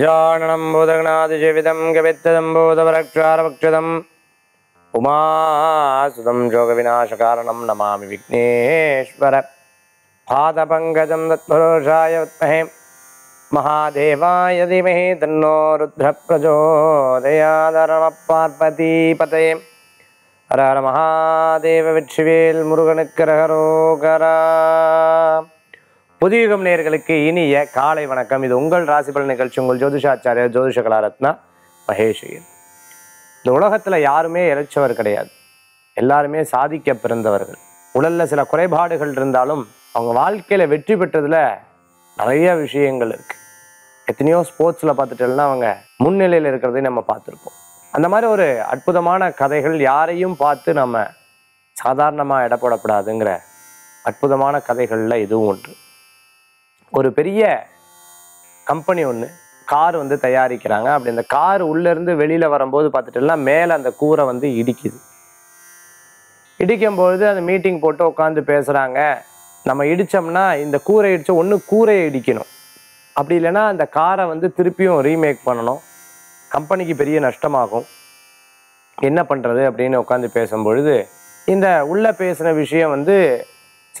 जाननं भूदगनादिजेविदं गवित्रदं भूतवरक्षारवक्षदं पुमासुदं जोगविनाशकारणं नमामि विघ्नेश्वर। पादपङ्कजं तत्पुरुषाय वत्महे महादेवाय धीमहि तन्नो रुद्रप्रचोदयादरमपार्वतीपते हर हर रुद्रप्रचोदयादरवपार्वतीपते रमहादेवेल्मुरुगणकरहरोगरा புதியுகம் நேயர்களுக்கு இனிய காலை வணக்கம். இது உங்கள் ராசிபலன் நிகழ்ச்சி. உங்கள் ஜோதிஷாச்சாரியர் ஜோதிஷ கலாரத்னா மகேஷ் இந்த உலகத்துல யாருமே இறைச்சவர் கிடையாது. எல்லாருமே சாதிக்க பிறந்தவர்கள். உடல்ல சில குறைபாடுகள் இருந்தாலும் அவங்க வாழ்க்கையில வெற்றி பெற்றதுல நிறைய விஷயங்கள் இருக்கு. எத்தனையோ ஸ்போர்ட்ஸ்ல பார்த்துட்டோம்னா அவங்க முன்னிலையில் இருக்கிறதையும் நம்ம பார்த்துருப்போம். அந்த மாதிரி ஒரு அற்புதமான கதைகள் யாரையும் பார்த்து நம்ம சாதாரணமாக இடப்படக்கூடாதுங்கிற அற்புதமான கதைகளில் இதுவும் ஒன்று. ஒரு பெரிய கம்பெனி ஒன்று கார் வந்து தயாரிக்கிறாங்க. அப்படி அந்த கார் உள்ளேருந்து வெளியில் வரும்போது பார்த்துட்டோம்னா மேலே அந்த கூரை வந்து இடிக்குது. இடிக்கும்பொழுது அந்த மீட்டிங் போட்டு உட்காந்து பேசுகிறாங்க நம்ம இடித்தோம்னா இந்த கூரை இடிச்ச ஒன்று கூரையை இடிக்கணும். அப்படி இல்லைன்னா அந்த காரை வந்து திருப்பியும் ரீமேக் பண்ணணும். கம்பெனிக்கு பெரிய நஷ்டமாகும். என்ன பண்ணுறது அப்படின்னு உட்காந்து பேசும்பொழுது இந்த உள்ளே பேசின விஷயம் வந்து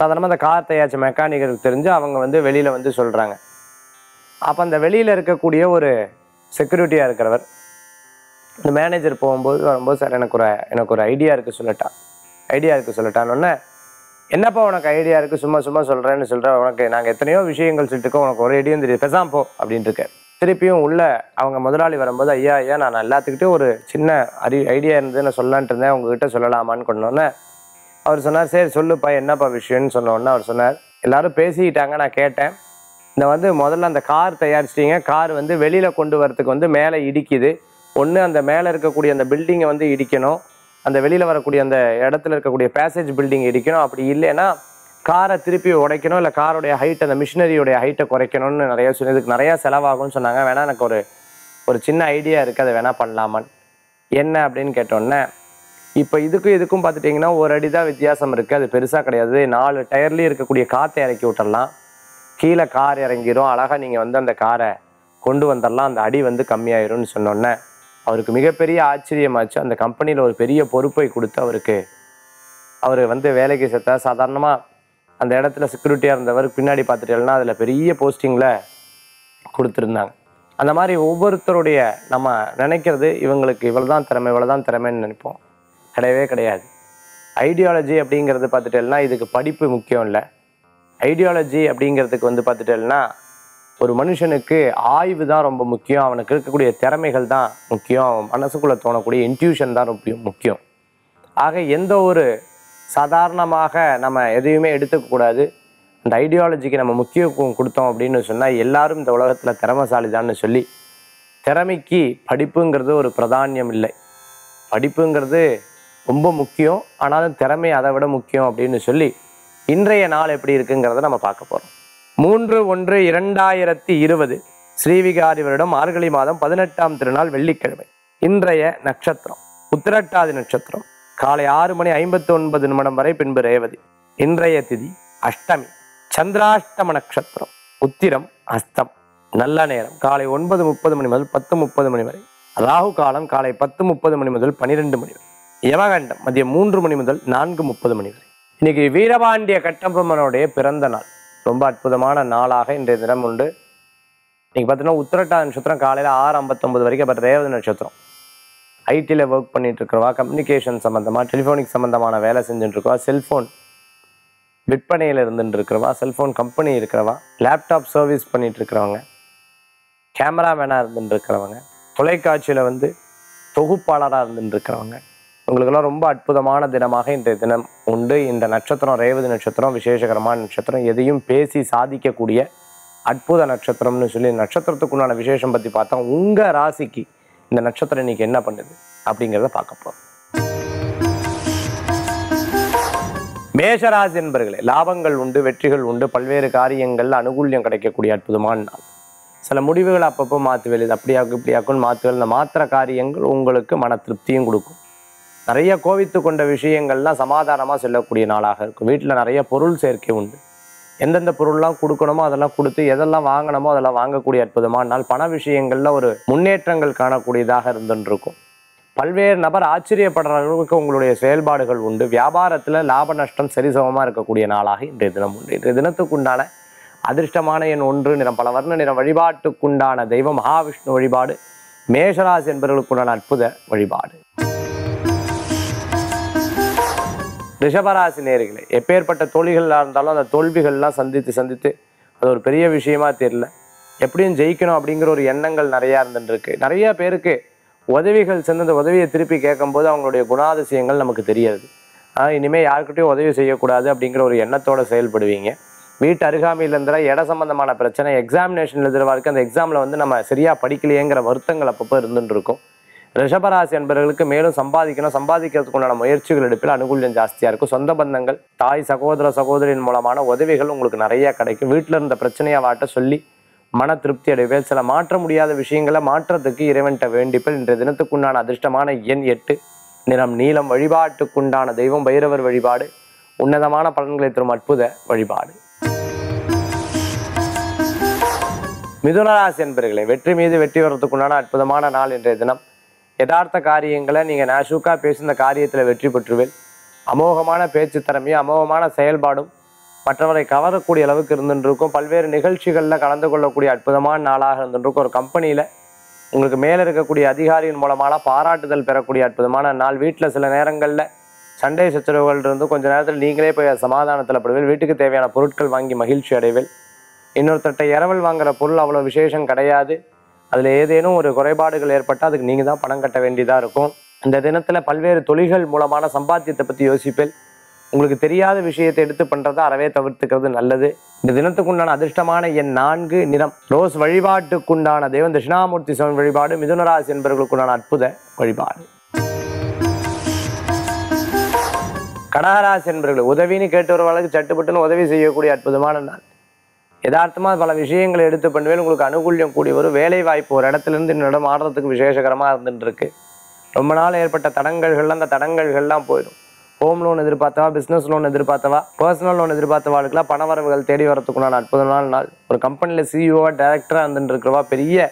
சாதாரணமாக அந்த கார் தயாரித்த மெக்கானிக்கருக்கு தெரிஞ்சு அவங்க வந்து வெளியில் வந்து சொல்கிறாங்க அப்போ அந்த வெளியில் இருக்கக்கூடிய ஒரு செக்யூரிட்டியாக இருக்கிறவர் இந்த மேனேஜர் போகும்போது வரும்போது சார் எனக்கு ஒரு எனக்கு ஒரு ஐடியா இருக்குது சொல்லட்டா. ஐடியா இருக்குது சொல்லட்டான்னு என்னப்பா உனக்கு ஐடியா இருக்குது சும்மா சும்மா சொல்கிறேன்னு சொல்கிறேன் உனக்கு நாங்கள் எத்தனையோ விஷயங்கள் சொல்லிட்டுக்கோ உனக்கு ஒரு ஐடியும் தெரியுது. பெசாம் போ அப்படின்ட்டு திருப்பியும் உள்ள அவங்க முதலாளி வரும்போது ஐயா ஐயா நான் எல்லாத்துக்கிட்டே ஒரு சின்ன அறி ஐடியா இருந்து நான் சொல்லலான்ட்டு இருந்தேன். உங்ககிட்ட சொல்லலாமான்னு கொண்டோன்னே அவர் சொன்னார் சரி சொல்லுப்பா என்னப்பா விஷயம்னு சொன்னோன்னே அவர் சொன்னார் எல்லாரும் பேசிக்கிட்டாங்க நான் கேட்டேன். இந்த வந்து முதல்ல அந்த கார் தயாரிச்சிட்டீங்க. கார் வந்து வெளியில் கொண்டு வரத்துக்கு வந்து மேலே இடிக்குது. ஒன்று அந்த மேலே இருக்கக்கூடிய அந்த பில்டிங்கை வந்து இடிக்கணும். அந்த வெளியில் வரக்கூடிய அந்த இடத்துல இருக்கக்கூடிய பேசேஜ் பில்டிங் இடிக்கணும். அப்படி இல்லைன்னா காரை திருப்பி உடைக்கணும். இல்லை காரோடைய ஹைட் அந்த மிஷினரியோடைய ஹைட்டை குறைக்கணும்னு நிறைய சொல்லி இதுக்கு நிறையா செலவாகும்னு சொன்னாங்க. வேணா எனக்கு ஒரு ஒரு சின்ன ஐடியா இருக்குது அதை வேணா பண்ணலாமான்னு. என்ன அப்படின்னு கேட்டோன்னே இப்போ இதுக்கும் இதுக்கும் பார்த்துட்டிங்கன்னா ஒரு அடி தான் வித்தியாசம் இருக்குது அது பெருசாக கிடையாது. நாலு டயர்லேயும் இருக்கக்கூடிய காற்றை இறக்கி விட்டுடலாம் கீழே கார் இறங்கிரும். அழகாக நீங்கள் வந்து அந்த காரை கொண்டு வந்துடலாம். அந்த அடி வந்து கம்மியாயிரும்னு சொன்னோன்னே. அவருக்கு மிகப்பெரிய ஆச்சரியமாச்சு. அந்த கம்பெனியில் ஒரு பெரிய பொறுப்பை கொடுத்து அவருக்கு அவர் வந்து வேலைக்கு சேர்த்தா சாதாரணமாக அந்த இடத்துல செக்யூரிட்டியாக இருந்தவர் பின்னாடி பார்த்துட்டேன்னா அதில் பெரிய போஸ்டிங்கில் கொடுத்துருந்தாங்க. அந்த மாதிரி ஒவ்வொருத்தருடைய நம்ம நினைக்கிறது இவங்களுக்கு இவ்வளோ தான் திறமை இவ்வளோ தான் திறமைன்னு நினைப்போம். கிடையவே கிடையாது. ஐடியாலஜி அப்படிங்கிறது பார்த்துட்டேன்னா இதுக்கு படிப்பு முக்கியம் இல்லை. ஐடியாலஜி அப்படிங்கிறதுக்கு வந்து பார்த்துட்டேன்னா ஒரு மனுஷனுக்கு ஆய்வு தான் ரொம்ப முக்கியம். அவனுக்கு இருக்கக்கூடிய திறமைகள் தான் முக்கியம். மனசுக்குள்ளே தோணக்கூடிய இன்ட்யூஷன் தான் ரொம்ப முக்கியம். ஆக எந்த ஒரு சாதாரணமாக நம்ம எதையுமே எடுத்துக்கக்கூடாது அந்த ஐடியாலஜிக்கு நம்ம முக்கியத்துவம் கொடுத்தோம் அப்படின்னு சொன்னால் எல்லாரும் இந்த உலகத்தில் திறமைசாலிதான்னு சொல்லி திறமைக்கு படிப்புங்கிறது ஒரு பிரதானியம் இல்லை. படிப்புங்கிறது ரொம்ப முக்கியம். ஆனாலும் திறமை அதை விட முக்கியம் அப்படின்னு சொல்லி இன்றைய நாள் எப்படி இருக்குங்கிறத நம்ம பார்க்க போகிறோம் மூன்று ஒன்று இரண்டாயிரத்தி இருபது ஸ்ரீவிகாரி வருடம் மார்கழி மாதம் பதினெட்டாம் திருநாள் வெள்ளிக்கிழமை. இன்றைய நட்சத்திரம் உத்திரட்டாதி நட்சத்திரம். காலை ஆறு மணி ஐம்பத்தி ஒன்பது நிமிடம் வரை பின்பு ரேவதி. இன்றைய திதி அஷ்டமி சந்திராஷ்டம நட்சத்திரம். உத்திரம் அஸ்தம். நல்ல நேரம் காலை ஒன்பது முப்பது மணி முதல் பத்து முப்பது மணி வரை. ராகு காலம் காலை பத்து முப்பது மணி முதல் பனிரெண்டு மணி வரை. யமகண்டம் மதியம் மூன்று மணி முதல் நான்கு முப்பது மணி வரை. இன்னைக்கு வீரபாண்டிய கட்டபொம்மனுடைய பிறந்த நாள். ரொம்ப அற்புதமான நாளாக இன்றைய தினம் உண்டு. இன்னைக்கு பார்த்தீங்கன்னா உத்திரட்டா நட்சத்திரம் காலையில் ஆறு ஐம்பத்தொம்பது வரைக்கும் அப்புறம் ரேவதி நட்சத்திரம். ஐடியில் ஒர்க் பண்ணிட்டு இருக்கிறவா கம்யூனிகேஷன் சம்மந்தமாக டெலிஃபோனிக் சம்மந்தமான வேலை செஞ்சுட்டு இருக்கவா செல்ஃபோன் விற்பனையில் இருந்துட்டு இருக்கிறவா செல்ஃபோன் கம்பெனி இருக்கிறவா லேப்டாப் சர்வீஸ் பண்ணிட்டு இருக்கிறவங்க கேமராமேனாக இருந்துட்டு இருக்கிறவங்க தொலைக்காட்சியில் வந்து தொகுப்பாளராக இருந்துட்டு இருக்கிறவங்க உங்களுக்கெல்லாம் ரொம்ப அற்புதமான தினமாக இன்றைய தினம் உண்டு. இந்த நட்சத்திரம் ரேவதி நட்சத்திரம் விசேஷகரமான நட்சத்திரம் எதையும் பேசி சாதிக்கக்கூடிய அற்புத நட்சத்திரம்னு சொல்லி நட்சத்திரத்துக்குண்டான விசேஷம் பற்றி பார்த்தா உங்கள் ராசிக்கு இந்த நட்சத்திரம் இன்னைக்கு என்ன பண்ணுது? அப்படிங்கிறத பார்க்க போகிறோம் மேஷராசி என்பர்களே லாபங்கள் உண்டு வெற்றிகள் உண்டு பல்வேறு காரியங்கள் அனுகூல்யம் கிடைக்கக்கூடிய அற்புதமான நாள். சில முடிவுகள் அப்பப்போ மாற்றுவேல் இது அப்படியாக்கும் இப்படியாக்குன்னு மாற்றுவேல் இந்த மாத்திர காரியங்கள் உங்களுக்கு மன திருப்தியும் கொடுக்கும். நிறைய கோவித்து கொண்ட விஷயங்கள்லாம் சமாதானமாக செல்லக்கூடிய நாளாக இருக்கும். வீட்டில் நிறைய பொருள் சேர்க்கை உண்டு. எந்தெந்த பொருள்லாம் கொடுக்கணுமோ அதெல்லாம் கொடுத்து எதெல்லாம் வாங்கணுமோ அதெல்லாம் வாங்கக்கூடிய அற்புதமான நாள். பண விஷயங்களில் ஒரு முன்னேற்றங்கள் காணக்கூடியதாக இருந்துருக்கும் பல்வேறு நபர் ஆச்சரியப்படுற அளவுக்கு உங்களுடைய செயல்பாடுகள் உண்டு. வியாபாரத்தில் லாப நஷ்டம் சரிசமமாக இருக்கக்கூடிய நாளாக இன்றைய தினம் உண்டு. இன்றைய தினத்துக்குண்டான அதிர்ஷ்டமான என் ஒன்று நிறம் பல வர்ண நிறம் வழிபாட்டுக்குண்டான தெய்வம் மகாவிஷ்ணு வழிபாடு. மேஷராசி என்பவர்களுக்குண்டான அற்புத வழிபாடு. ரிஷபராசி நேர்களை எப்பேற்பட்ட தோல்விகளாக இருந்தாலும் அந்த தோல்விகள்லாம் சந்தித்து சந்தித்து அது ஒரு பெரிய விஷயமா தெரியல. எப்படியும் ஜெயிக்கணும் அப்படிங்கிற ஒரு எண்ணங்கள் நிறையா இருந்துருக்கு நிறைய பேருக்கு உதவிகள் சென்று அந்த உதவியை திருப்பி கேட்கும்போது அவங்களுடைய குணாதிசயங்கள் நமக்கு தெரியாது. ஆனால் இனிமேல் யாருக்கிட்டையும் உதவி செய்யக்கூடாது அப்படிங்கிற ஒரு எண்ணத்தோட செயல்படுவீங்க. வீட்டு அருகாமையில் இருந்தா இட சம்பந்தமான பிரச்சனை எக்ஸாமினேஷன் எழுதுறவாருக்கு அந்த எக்ஸாமில் வந்து நம்ம சரியாக படிக்கலையேங்கிற வருத்தங்கள் அப்பப்போ இருந்துட்டு இருக்கும் ரிஷபராசி என்பவர்களுக்கு மேலும் சம்பாதிக்கணும். சம்பாதிக்கிறதுக்கு உண்டான முயற்சிகள் எடுப்பில் அனுகூல்யம் ஜாஸ்தியாக இருக்கும். சொந்த பந்தங்கள் தாய் சகோதர சகோதரின் மூலமான உதவிகள் உங்களுக்கு நிறைய கிடைக்கும். வீட்டில் இருந்த பிரச்சனையை வாட்ட சொல்லி மன திருப்தி அடைவேல் சில மாற்ற முடியாத விஷயங்களை மாற்றத்துக்கு இறைவன்கிட்ட வேண்டிப்பல் இன்றைய தினத்துக்குண்டான அதிர்ஷ்டமான எண் எட்டு. நிறம் நீளம் வழிபாட்டுக்குண்டான தெய்வம் பைரவர் வழிபாடு. உன்னதமான பலன்களை தரும் அற்புத வழிபாடு. மிதுனராசி என்பர்களே வெற்றி மீது வெற்றி வர்றதுக்குண்டான அற்புதமான நாள் இன்றைய தினம். யதார்த்த காரியங்களை நீங்கள் நாசூக்கா பேசுன காரியத்தில் வெற்றி பெற்றுவேன். அமோகமான பேச்சு திறமையும் அமோகமான செயல்பாடும் மற்றவரை கவரக்கூடிய அளவுக்கு இருந்துருக்கும் பல்வேறு நிகழ்ச்சிகளில் கலந்து கொள்ளக்கூடிய அற்புதமான நாளாக இருந்துருக்கும் ஒரு கம்பெனியில் உங்களுக்கு மேலே இருக்கக்கூடிய அதிகாரியின் மூலமான பாராட்டுதல் பெறக்கூடிய அற்புதமான நாள். வீட்டில் சில நேரங்களில் சண்டை சச்சரவுகள் இருந்து கொஞ்ச நேரத்தில் நீங்களே போய் சமாதானத்தில் படுவேல் வீட்டுக்கு தேவையான பொருட்கள் வாங்கி மகிழ்ச்சி அடைவேன் இன்னொருத்தட்ட இரவல் வாங்குகிற பொருள் அவ்வளோ விசேஷம் கிடையாது. அதில் ஏதேனும் ஒரு குறைபாடுகள் ஏற்பட்டால் அதுக்கு நீங்கள் தான் பணம் கட்ட வேண்டியதாக இருக்கும். இந்த தினத்தில் பல்வேறு தொழில்கள் மூலமான சம்பாத்தியத்தை பற்றி யோசிப்பேன். உங்களுக்கு தெரியாத விஷயத்தை எடுத்து பண்ணுறதை அறவே தவிர்த்துக்கிறது நல்லது. இந்த தினத்துக்குண்டான அதிர்ஷ்டமான என் நான்கு நிறம். ரோஸ் வழிபாட்டுக்குண்டான தெய்வம் தட்சிணாமூர்த்தி சுவாமி வழிபாடு மிதுனராசி என்பவர்களுக்குண்டான அற்புத வழிபாடு. கடகராசி என்பவர்கள் உதவின்னு கேட்டு வருவர்களுக்கு சட்டுப்பட்டுன்னு உதவி செய்யக்கூடிய அற்புதமான நாள். யதார்த்தமாக பல விஷயங்களை எடுத்து பண்ணுவேன். உங்களுக்கு அனுகூல்யம் கூடி வரும். வேலை வாய்ப்பு ஒரு இடத்துல இருந்து இடம் ஆடுறதுக்கு விசேஷகரமாக இருந்துட்டுருக்கு. ரொம்ப நாள் ஏற்பட்ட தடங்கல்கள்லாம் அந்த தடங்கல்கள்லாம் போயிடும். ஹோம் லோன் எதிர்பார்த்தவா பிஸ்னஸ் லோன் எதிர்பார்த்தவா பர்சனல் லோன் எதிர்பார்த்தவாளுக்கெல்லாம் பண வரவுகள் தேடி வரத்துக்குண்டான அற்புதமான நாள் ஒரு கம்பெனியில் சிஇஓவாக டைரக்டராக இருந்துட்டு இருக்கிறவா பெரிய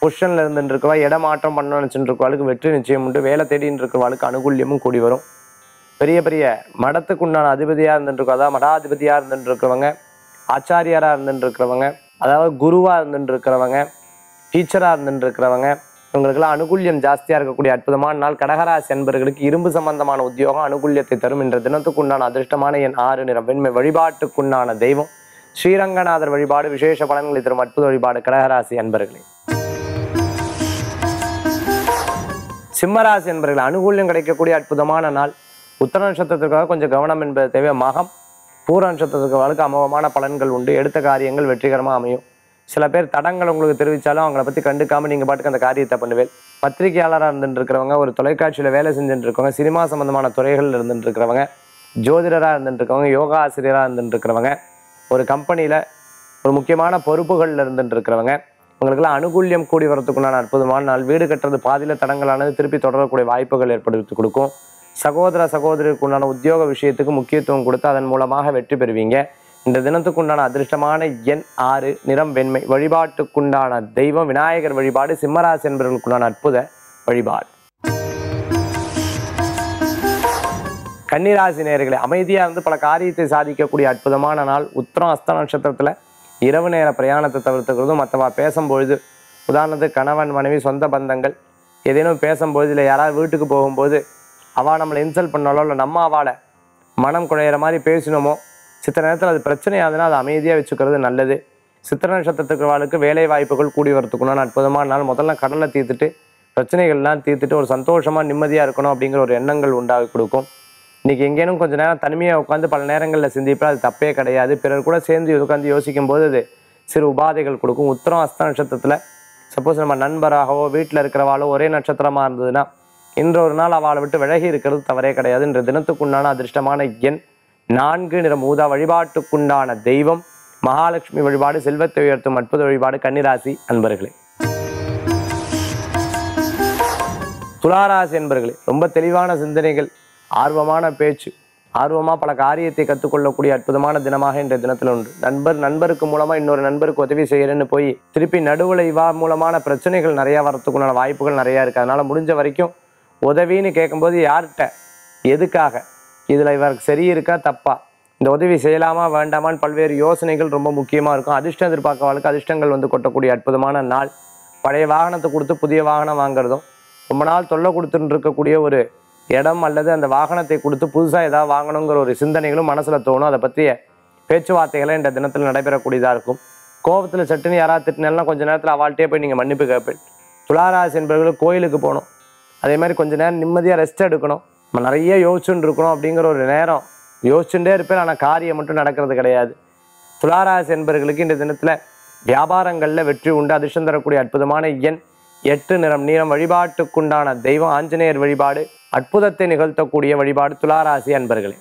பொசிஷனில் இருந்துட்டு இருக்கவா இடமாற்றம் பண்ண நினச்சிட்டு இருக்கவாளுக்கு வெற்றி நிச்சயம் உண்டு. வேலை தேடின்னு இருக்கிறவாளுக்கு அனுகூல்யமும் கூடி வரும். பெரிய பெரிய மடத்துக்குண்டான அதிபதியாக இருந்துட்டு அதாவது மடாதிபதியாக இருந்துட்டு இருக்கிறவங்க ஆச்சாரியராக இருந்துட்டு இருக்கிறவங்க அதாவது குருவாக இருந்துட்டு இருக்கிறவங்க டீச்சராக இருந்துட்டு இருக்கிறவங்க இவங்களுக்கெல்லாம் அனுகூல்யம் ஜாஸ்தியாக இருக்கக்கூடிய அற்புதமான நாள். கடகராசி அன்பர்களுக்கு இரும்பு சம்பந்தமான உத்தியோகம் அனுகூல்யத்தை தரும். என்ற தினத்துக்குண்டான அதிர்ஷ்டமான என் ஆறு நிறம் வெண்மை வழிபாட்டுக்குண்டான தெய்வம். ஸ்ரீரங்கநாதர் வழிபாடு விசேஷ பலன்களை தரும் அற்புத வழிபாடு கடகராசி அன்பர்களே. சிம்மராசி என்பர்கள் அனுகூல்யம் கிடைக்கக்கூடிய அற்புதமான நாள். உத்தர நட்சத்திரத்திற்காக கொஞ்சம் கவனம் என்பது தேவை. மகம் பூர நட்சத்திரத்துக்கு அமோகமான பலன்கள் உண்டு. எடுத்த காரியங்கள் வெற்றிகரமாக அமையும். சில பேர் தடங்கள் உங்களுக்கு தெரிவித்தாலும் அவங்கள பற்றி கண்டுக்காமல் நீங்கள் பாட்டுக்கு அந்த காரியத்தை பண்ணுவேன். பத்திரிகையாளராக இருந்துட்டுருக்கிறவங்க ஒரு தொலைக்காட்சியில் வேலை செஞ்சுட்டு இருக்கவங்க சினிமா சம்பந்தமான துறைகளில் இருந்துட்டு இருக்கிறவங்க ஜோதிடராக இருந்துட்டு இருக்கவங்க யோகா ஆசிரியராக இருந்துட்டு இருக்கிறவங்க ஒரு கம்பெனியில் ஒரு முக்கியமான பொறுப்புகளில் இருந்துட்டு இருக்கிறவங்க உங்களுக்கெல்லாம் அனுகூல்யம் கூடி வரத்துக்குண்டான அற்புதமான நாள். வீடு கட்டுறது பாதியில் தடங்களானது திருப்பி தொடரக்கூடிய வாய்ப்புகள் ஏற்படுத்தி கொடுக்கும். சகோதர சகோதரிக்கு உண்டான உத்தியோக விஷயத்துக்கு முக்கியத்துவம் கொடுத்து அதன் மூலமாக வெற்றி பெறுவீங்க. இந்த தினத்துக்குண்டான அதிர்ஷ்டமான எண் ஆறு நிறம் வெண்மை வழிபாட்டுக்குண்டான தெய்வம் விநாயகர் வழிபாடு சிம்மராசி என்பவர்களுக்குண்டான அற்புத வழிபாடு. கன்னிராசி நேர்களை அமைதியாக இருந்து பல காரியத்தை சாதிக்கக்கூடிய அற்புதமான நாள். உத்திரம் அஸ்த நட்சத்திரத்தில் இரவு நேர பிரயாணத்தை தவிர்த்துக்கிறதும் மற்றவா பேசும்பொழுது உதாரணத்துக்கு கணவன் மனைவி சொந்த பந்தங்கள் ஏதேனும் பேசும்பொழுது இல்லை யாராவது வீட்டுக்கு போகும்போது அவள் நம்மளை இன்சல்ட் பண்ணாலோ இல்லை நம்ம அவளை மனம் குழையிற மாதிரி பேசினோமோ சித்த நேரத்தில் அது பிரச்சனையாகுதுன்னா அது அமைதியாக வச்சுக்கிறது நல்லது. சித்திர நட்சத்திரத்துக்கு வாழ்க்கை வேலை வாய்ப்புகள் கூடி வரத்துக்குன்னா அற்புதமான நாள். முதல்ல கடலை தீர்த்துட்டு பிரச்சனைகள்லாம் தீர்த்துட்டு ஒரு சந்தோஷமாக நிம்மதியாக இருக்கணும் அப்படிங்கிற ஒரு எண்ணங்கள் உண்டாகி கொடுக்கும். இன்னைக்கு எங்கேனும் கொஞ்ச நேரம் தனிமையாக உட்காந்து பல நேரங்களில் சிந்திப்பா அது தப்பே கிடையாது. பிறர் கூட சேர்ந்து உட்காந்து யோசிக்கும் போது அது சிறு உபாதைகள் கொடுக்கும். உத்தரம் அஸ்த நட்சத்திரத்தில் சப்போஸ் நம்ம நண்பராகவோ வீட்டில் இருக்கிறவாளோ ஒரே நட்சத்திரமாக இருந்ததுன்னா இன்று ஒரு நாள் அவளை விட்டு விலகி இருக்கிறது தவறே கிடையாது. இன்று தினத்துக்குண்டான அதிர்ஷ்டமான எண் நான்கு நிற மூதா வழிபாட்டுக்குண்டான தெய்வம். மகாலட்சுமி வழிபாடு செல்வத்தை உயர்த்தும் அற்புத வழிபாடு கன்னிராசி அன்பர்களே. துளாராசி என்பர்களே ரொம்ப தெளிவான சிந்தனைகள் ஆர்வமான பேச்சு ஆர்வமாக பல காரியத்தை கற்றுக்கொள்ளக்கூடிய அற்புதமான தினமாக இன்றைய தினத்தில் உண்டு. நண்பர் நண்பருக்கு மூலமாக இன்னொரு நண்பருக்கு உதவி செய்கிறேன்னு போய் திருப்பி நடுவில் இவா மூலமான பிரச்சனைகள் நிறையா வரத்துக்குண்டான வாய்ப்புகள் நிறையா இருக்குது அதனால் முடிஞ்ச வரைக்கும் உதவின்னு கேட்கும்போது யார்கிட்ட? எதுக்காக? இதில் இவருக்கு சரி இருக்கா தப்பா? இந்த உதவி செய்யலாமா வேண்டாமான்னு பல்வேறு யோசனைகள் ரொம்ப முக்கியமாக இருக்கும். அதிர்ஷ்டம் எதிர்பார்க்கவளுக்கு அதிர்ஷ்டங்கள் வந்து கொட்டக்கூடிய அற்புதமான நாள். பழைய வாகனத்தை கொடுத்து புதிய வாகனம் வாங்குறதும் ரொம்ப நாள் தொல்லை கொடுத்துட்டு இருக்கக்கூடிய ஒரு இடம் அல்லது அந்த வாகனத்தை கொடுத்து புதுசாக ஏதாவது வாங்கணுங்கிற ஒரு சிந்தனைகளும் மனசில் தோணும். அதை பற்றிய பேச்சுவார்த்தைகளை இந்த தினத்தில் நடைபெறக்கூடியதாக இருக்கும். கோபத்தில் சட்டுன்னு யாராவது திட்டினாலும் கொஞ்சம் நேரத்தில் அவள்கிட்டே போய் நீங்கள் மன்னிப்பு கேட்பேன் துளாராசி என்பவர்கள் கோயிலுக்கு போகணும். அதே மாதிரி கொஞ்ச நேரம் நிம்மதியாக ரெஸ்ட் எடுக்கணும். நம்ம நிறைய யோசிச்சுட்டு இருக்கணும் அப்படிங்கிற ஒரு நேரம். யோசிச்சுட்டே இருப்பேன். ஆனால் காரியம் மட்டும் நடக்கிறது கிடையாது. துளாராசி என்பவர்களுக்கு இந்த தினத்தில் வியாபாரங்களில் வெற்றி உண்டு. அதிர்ஷ்டம் தரக்கூடிய அற்புதமான எண். எட்டு நிறம் நீளம் வழிபாட்டுக்குண்டான தெய்வம். ஆஞ்சநேயர் வழிபாடு. அற்புதத்தை நிகழ்த்தக்கூடிய வழிபாடு துளாராசி அன்பர்களே.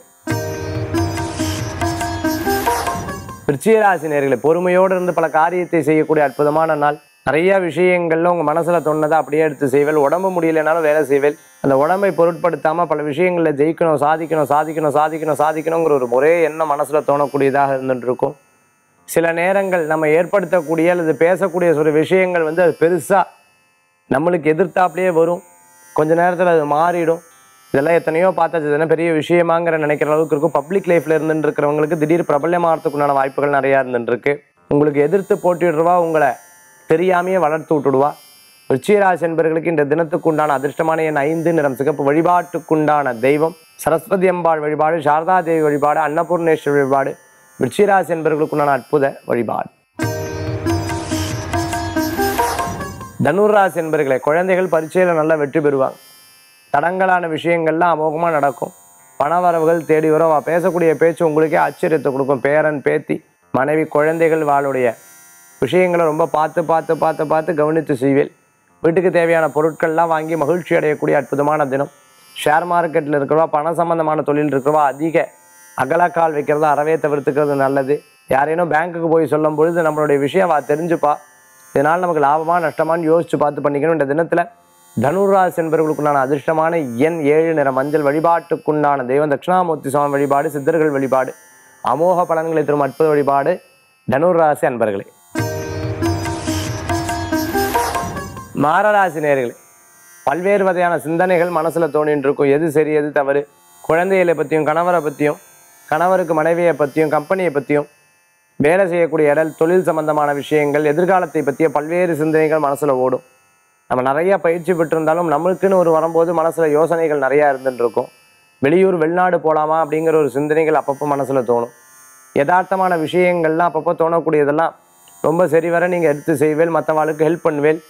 விருச்சிகராசி நேர்களை பொறுமையோடு இருந்து பல காரியத்தை செய்யக்கூடிய அற்புதமான நாள். நிறைய விஷயங்கள்ல உங்க மனசுல தோணுதை அப்படியே எடுத்து செய்வேல் உடம்பு முடியலைனாலும் வேலை செய்வேல் அந்த உடம்பை பொருட்படுத்தாம பல விஷயங்கள்ல ஜெயிக்கணும் சாதிக்கணும் சாதிக்கணும் சாதிக்கணும் சாதிக்கணுங்கிற ஒரு ஒரே எண்ணம் மனசுல தோணக்கூடியதாக இருந்துட்டு இருக்கும். சில நேரங்கள் நம்ம ஏற்படுத்தக்கூடிய அல்லது பேசக்கூடிய சில விஷயங்கள் வந்து அது பெருசா நம்மளுக்கு எதிர்த்தாப்புலேயே வரும். கொஞ்ச நேரத்தில் அது மாறிடும். இதெல்லாம் எத்தனையோ பார்த்தாச்சு இதெல்லாம் பெரிய விஷயமாங்கிற நினைக்கிற அளவுக்கு இருக்கும். பப்ளிக் லைஃப்ல இருந்துட்டு இருக்கிறவங்களுக்கு திடீர் பிரபலமாகறதுக்குண்டான வாய்ப்புகள் நிறையா இருந்துட்டு இருக்கு. உங்களுக்கு எதிர்த்து போட்டிடுறவா உங்களை தெரியாமையே வளர்த்து விட்டுடுவா. ருச்சிராசி என்பவர்களுக்கு இந்த தினத்துக்கு உண்டான அதிர்ஷ்டமான என் ஐந்து நிறம் சிகப்பு வழிபாட்டுக்குண்டான தெய்வம். சரஸ்வதி அம்பாள் வழிபாடு சாரதா தேவி வழிபாடு அன்னபூர்ணேஸ்வரி வழிபாடு விருச்சிராசி என்பர்களுக்குண்டான அற்புத வழிபாடு. தனுர்ராசி என்பர்களே குழந்தைகள் பரீட்சையில் நல்லா வெற்றி பெறுவாங்க. தடங்கலான விஷயங்கள்லாம் அமோகமாக நடக்கும். பணவரவுகள் தேடி வரும் பேசக்கூடிய பேச்சு உங்களுக்கே ஆச்சரியத்தை கொடுக்கும். பேரன் பேத்தி மனைவி குழந்தைகள் வாளுடைய விஷயங்களை ரொம்ப பார்த்து பார்த்து பார்த்து பார்த்து கவனித்து செய்வேன். வீட்டுக்கு தேவையான பொருட்கள்லாம் வாங்கி மகிழ்ச்சி அடையக்கூடிய அற்புதமான தினம். ஷேர் மார்க்கெட்டில் இருக்கிறவா பண சம்பந்தமான தொழில் இருக்கிறவா அதிக அகலக்கால் வைக்கிறத அறவே தவிர்த்துக்கிறது நல்லது. யாரேனும் பேங்க்குக்கு போய் சொல்லும் பொழுது நம்மளுடைய விஷயம் வா தெரிஞ்சுப்பா. இதனால் நமக்கு லாபமா நஷ்டமான்னு யோசித்து பார்த்து பண்ணிக்கணும். இந்த தினத்தில் தனுராசி என்பவர்களுக்குண்டான அதிர்ஷ்டமான எண் ஏழு நிற மஞ்சள் வழிபாட்டுக்குண்டான தெய்வம் தட்சிணாமூர்த்தி சுவாமி வழிபாடு சித்தர்கள் வழிபாடு அமோக பலன்களை தரும் அற்புத வழிபாடு தனுராசி அன்பர்களே. மாரராசி நேர்களே பல்வேறு வகையான சிந்தனைகள் மனசில் தோணின்னு இருக்கும் எது சரி எது தவறு? குழந்தைகளை பற்றியும் கணவரை பற்றியும் கணவருக்கு மனைவியை பற்றியும் கம்பெனியை பற்றியும் வேலை செய்யக்கூடிய இடம் தொழில் சம்பந்தமான விஷயங்கள் எதிர்காலத்தை பற்றிய பல்வேறு சிந்தனைகள் மனசில் ஓடும். நம்ம நிறைய பயிற்சி பெற்றிருந்தாலும் நம்மளுக்குன்னு ஒரு வரும்போது மனசில் யோசனைகள் நிறையா இருந்துட்டு இருக்கும் வெளியூர் வெளிநாடு போகலாமா அப்படிங்கிற ஒரு சிந்தனைகள் அப்பப்போ மனசில் தோணும். யதார்த்தமான விஷயங்கள்லாம் அப்பப்போ தோணக்கூடியதெல்லாம் ரொம்ப சரிவர நீங்கள் எடுத்து செய்வேல் மற்றவாளுக்கு ஹெல்ப் பண்ணுவேன்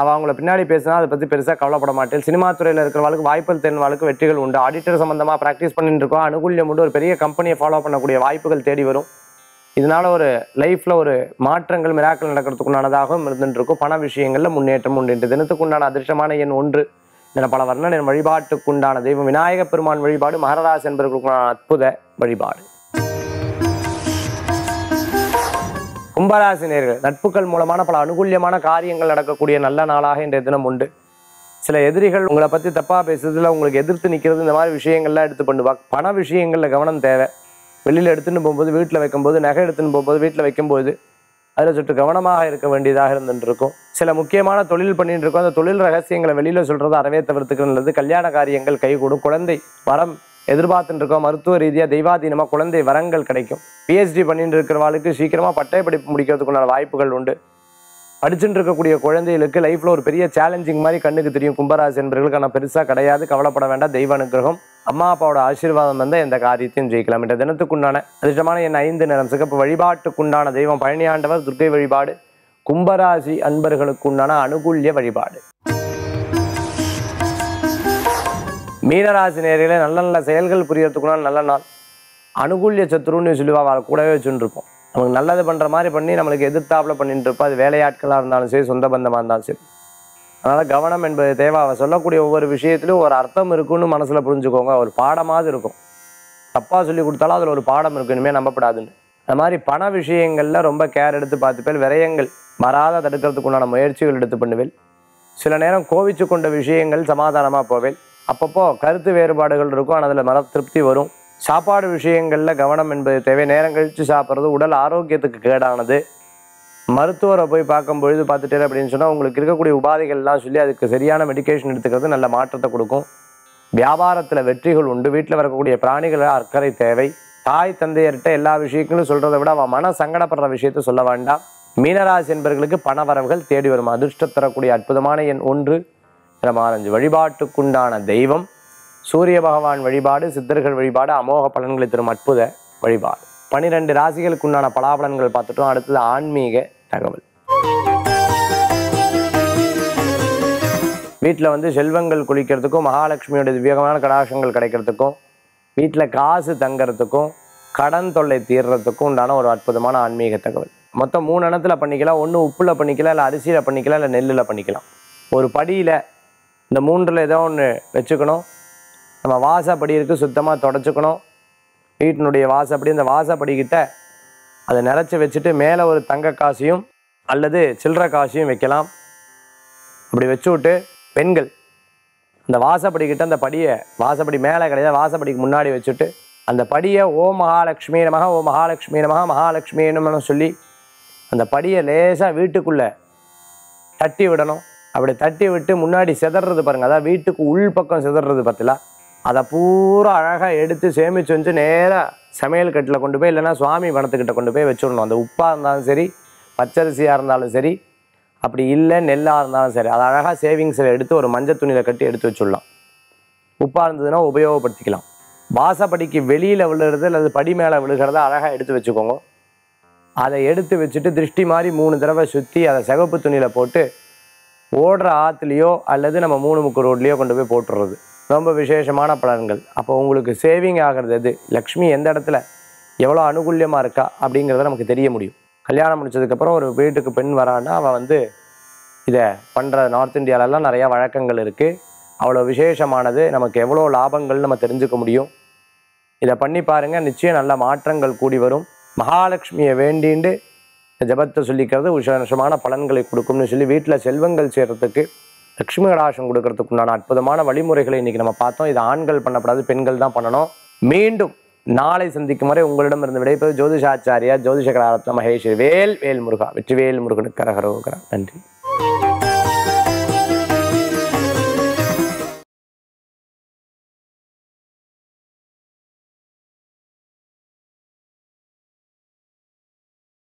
அவள் அவங்கள பின்னாடி பேசினா அதை பற்றி பெருசாக கவலைப்பட மாட்டேன். சினிமா துறையில் இருக்கிறவளுக்கு வாய்ப்புகள் தெரிஞ்சவாளுக்கு வெற்றிகள் உண்டு. ஆடிட்டர் சம்மந்தமாக ப்ராக்டிஸ் பண்ணிட்டு இருக்கோம். அனுகூல்யம் உண்டு. ஒரு பெரிய கம்பெனியை ஃபாலோ பண்ணக்கூடிய வாய்ப்புகள் தேடி வரும். இதனால ஒரு லைஃப்ல ஒரு மாற்றங்கள் மிராக்கள் நடக்கிறதுக்கு உண்டானதாகவும் இருக்கும். பண விஷயங்கள்ல முன்னேற்றம் உண்டு. இன்று தினத்துக்கு உண்டான அதிர்ஷ்டமான எண் ஒன்று. என பல வர்ணன வழிபாட்டுக்குண்டான தெய்வம் விநாயக பெருமான் வழிபாடு மகராஜ் என்பவர்களுக்குண்டான அற்புத வழிபாடு. கும்பராசி நேர்கள் நட்புகள் மூலமான பல அனுகூல்யமான காரியங்கள் நடக்கக்கூடிய நல்ல நாளாக இன்றைய தினம் உண்டு. சில எதிரிகள் உங்களை பற்றி தப்பாக பேசுறதுல உங்களுக்கு எதிர்த்து நிற்கிறது இந்த மாதிரி விஷயங்கள்லாம் எடுத்து பண்ணுவாங்க பண விஷயங்களில் கவனம் தேவை. வெளியில் எடுத்துன்னு போகும்போது வீட்டில் வைக்கும்போது நகை எடுத்துன்னு போகும்போது வீட்டில் வைக்கும்போது அதில் சற்று கவனமாக இருக்க வேண்டியதாக இருந்துருக்கும். சில முக்கியமான தொழில் பண்ணிட்டு இருக்கோம். அந்த தொழில் ரகசியங்களை வெளியில் சொல்கிறது அறவே தவிர்த்துக்கிறது நல்லது. கல்யாண காரியங்கள் கைகூடும் குழந்தை வரம் எதிர்பார்த்துட்டு இருக்கோம் மருத்துவ ரீதியாக தெய்வாதீனமாக குழந்தை வரங்கள் கிடைக்கும். பிஹெச்டி பண்ணிட்டு இருக்கிறவாளுக்கு சீக்கிரமாக பட்டய படிப்பு முடிக்கிறதுக்குண்டான வாய்ப்புகள் உண்டு. படிச்சுட்டு இருக்கக்கூடிய குழந்தைகளுக்கு லைஃப்பில் ஒரு பெரிய சேலஞ்சிங் மாதிரி கண்ணுக்கு தெரியும். கும்பராசி என்பவர்களுக்கு ஆனால் பெருசாக கிடையாது. கவலைப்பட வேண்டாம். தெய்வ அனுகிரகம். அம்மா அப்பாவோட ஆசீர்வாதம் வந்தால் எந்த காரியத்தையும் ஜெயிக்கலாம். இந்த தினத்துக்குண்டான அதிர்ஷ்டமான என் ஐந்து நிறம் சிகப்பு வழிபாட்டுக்குண்டான தெய்வம். பழனியாண்டவர் துர்க்கை வழிபாடு. கும்பராசி அன்பர்களுக்குண்டான அனுகூல்ய வழிபாடு. மீனராசி நேரில் நல்ல நல்ல செயல்கள் புரியறதுக்குனால் நல்ல நாள். அனுகூல்ய சத்துருன்னு சொல்லுவா அவளை கூடவே வச்சுருப்போம் நமக்கு நல்லது பண்ணுற மாதிரி பண்ணி நம்மளுக்கு எதிர்த்தாப்பில் பண்ணிட்டு இருப்போம் அது வேலையாட்களாக இருந்தாலும் சரி சொந்த பந்தமாக இருந்தாலும் சரி. அதனால் கவனம் என்பது தேவை. அவள் சொல்லக்கூடிய ஒவ்வொரு விஷயத்துலையும் ஒரு அர்த்தம் இருக்குன்னு மனசில் புரிஞ்சுக்கோங்க. ஒரு பாடமாவது இருக்கும். தப்பாக சொல்லி கொடுத்தாலும் அதில் ஒரு பாடம் இருக்கும் இனிமேல் நம்பப்படாதுன்னு. அந்த மாதிரி பண விஷயங்களில் ரொம்ப கேர் எடுத்து பார்த்துப்பேன் விரயங்கள் வராத தடுக்கிறதுக்குண்டான முயற்சிகள் எடுத்து பண்ணுவேன் சில நேரம் கோவிச்சு கொண்ட விஷயங்கள் சமாதானமாக போவேன் அப்பப்போ கருத்து வேறுபாடுகள் இருக்கும் ஆனால் அதில் மன திருப்தி வரும். சாப்பாடு விஷயங்களில் கவனம் என்பது தேவை. நேரம் கழித்து சாப்பிட்றது உடல் ஆரோக்கியத்துக்கு கேடானது. மருத்துவரை போய் பார்க்கும் பொழுது பார்த்துட்டே அப்படின்னு சொன்னால் உங்களுக்கு இருக்கக்கூடிய உபாதைகள்லாம் சொல்லி அதுக்கு சரியான மெடிகேஷன் எடுத்துக்கிறது நல்ல மாற்றத்தை கொடுக்கும். வியாபாரத்தில் வெற்றிகள் உண்டு. வீட்டில் வரக்கூடிய பிராணிகள் அக்கறை தேவை. தாய் தந்தையர்கிட்ட எல்லா விஷயங்களும் சொல்கிறத விட அவன் மன சங்கடப்படுற விஷயத்த சொல்ல வேண்டாம். மீனராசி என்பவர்களுக்கு பணவரவுகள் தேடி வரும். அதிர்ஷ்டம் தரக்கூடிய அற்புதமான எண் ஒன்று. மாறஞ்சு வழிபாட்டுக்குண்டான தெய்வம் சூரிய பகவான் வழிபாடு சித்தர்கள் வழிபாடு அமோக பலன்களை தரும் அற்புத வழிபாடு. பனிரெண்டு ராசிகளுக்குண்டான பலாபலன்கள் பார்த்துட்டோம். அடுத்தது ஆன்மீக தகவல். வீட்டில் வந்து செல்வங்கள் குளிக்கிறதுக்கும் மகாலட்சுமியோட திவ்யகமான கடாசங்கள் கிடைக்கிறதுக்கும் வீட்டில் காசு தங்கிறதுக்கும் கடன் தொல்லை தீர்றதுக்கும் உண்டான ஒரு அற்புதமான ஆன்மீக தகவல். மொத்தம் மூணு இடத்துல பண்ணிக்கலாம். ஒன்று உப்புல பண்ணிக்கலாம் இல்லை அரிசியில் பண்ணிக்கலாம் இல்லை நெல்லில் பண்ணிக்கலாம். ஒரு படியில் இந்த மூன்றில் ஏதோ ஒன்று வச்சுக்கணும். நம்ம வாசப்படி இருக்குது சுத்தமாக தொடச்சிக்கணும். வீட்டினுடைய வாசப்படி இந்த வாசப்படிக்கிட்ட அதை நிறச்சி வச்சுட்டு மேலே ஒரு தங்க காசியும் அல்லது சில்லற காசியும் வைக்கலாம். அப்படி வச்சு விட்டு பெண்கள் அந்த வாசப்படிக்கிட்ட அந்த படியை வாசப்படி மேலே கிடையாது வாசப்படிக்கு முன்னாடி வச்சுட்டு அந்த படியை ஓ மகாலட்சுமி நமக ஓ மகாலட்சுமி நமக மகாலட்சுமி நமன்னு சொல்லி அந்த படியை லேசாக வீட்டுக்குள்ளே தட்டி விடணும். அப்படி தட்டி விட்டு முன்னாடி சிதறது பாருங்க. அதாவது வீட்டுக்கு உள் பக்கம் சிதறது பார்த்தீங்களா அதை பூரா அழகாக எடுத்து சேமிச்சு வச்சு நேராக சமையல் கட்டில் கொண்டு போய் இல்லைன்னா சுவாமி பணத்துக்கிட்ட கொண்டு போய் வச்சுடணும். அந்த உப்பாக இருந்தாலும் சரி பச்சரிசியாக இருந்தாலும் சரி அப்படி இல்லை நெல்லாக இருந்தாலும் சரி அதை அழகாக சேவிங்ஸில் எடுத்து ஒரு மஞ்சள் துணியில் கட்டி எடுத்து வச்சுடலாம். உப்பாக இருந்ததுன்னா உபயோகப்படுத்திக்கலாம். வாசப்படிக்கு வெளியில் விழுகிறது அல்லது படி மேலே விழுகிறத அழகாக எடுத்து வச்சுக்கோங்க. அதை எடுத்து வச்சுட்டு திருஷ்டி மாதிரி மூணு தடவை சுற்றி அதை சிகப்பு துணியில் போட்டு ஓடுற ஆற்றுலையோ அல்லது நம்ம மூணு முக்கு ரோட்லேயோ கொண்டு போய் போட்டுறது. ரொம்ப விசேஷமான பலன்கள். அப்போ உங்களுக்கு சேவிங் ஆகிறது எது? லக்ஷ்மி எந்த இடத்துல? எவ்வளோ அனுகூல்யமாக இருக்கா? அப்படிங்கிறத நமக்கு தெரிய முடியும். கல்யாணம் முடிச்சதுக்கப்புறம் ஒரு வீட்டுக்கு பெண் வரான்னா அவள் வந்து இதை பண்ணுற நார்த் இந்தியாவிலலாம் நிறையா வழக்கங்கள் இருக்குது அவ்வளோ விசேஷமானது. நமக்கு எவ்வளோ லாபங்கள் நம்ம தெரிஞ்சுக்க முடியும். இதை பண்ணி பாருங்கள் நிச்சயம் நல்ல மாற்றங்கள் கூடி வரும். மகாலட்சுமியை வேண்டிண்டு ஜபத்தை சொல்லிக்கிறது விசேஷமான பலன்களை கொடுக்கும்னு சொல்லி வீட்டில் செல்வங்கள் சேர்றதுக்கு லக்ஷ்மி கடாசம் கொடுக்கறதுக்கு உண்டான அற்புதமான வழிமுறைகளை இன்னைக்கு நம்ம பார்த்தோம். இது ஆண்கள் பண்ணப்படாது பெண்கள் தான் பண்ணணும். மீண்டும் நாளை சந்திக்கும் வரை உங்களிடம் இருந்து விடைபெறுவது ஜோதிஷாச்சாரியா ஜோதிஷ கலாரத்ன மகேஸ்வரி வேல் வேல் முருகா வெற்றிவேல் முருகனுக்கு கரகரோகரா. நன்றி.